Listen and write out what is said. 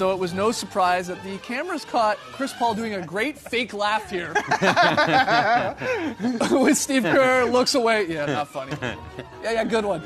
So it was no surprise that the cameras caught Chris Paul doing a great fake laugh here. when Steve Kerr looks away. Yeah, not funny. Yeah, yeah, good one.